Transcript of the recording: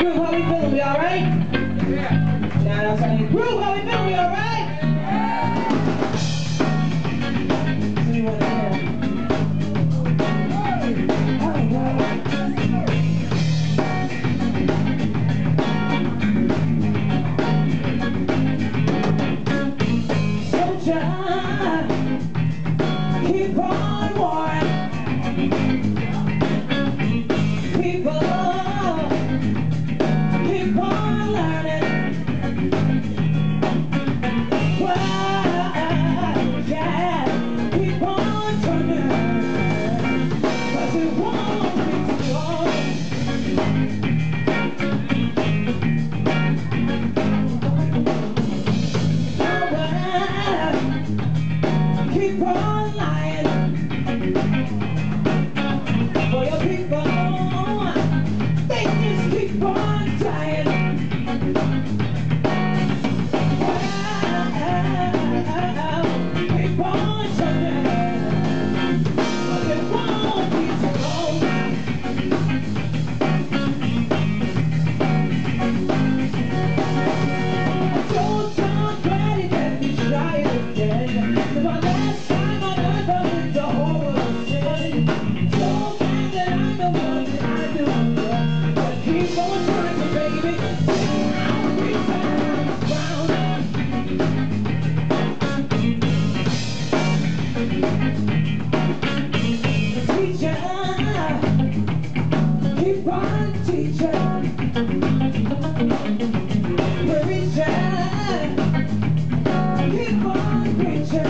Groove, homie, boom, y'all right? Yeah. Now I'm saying Groove, Bitches.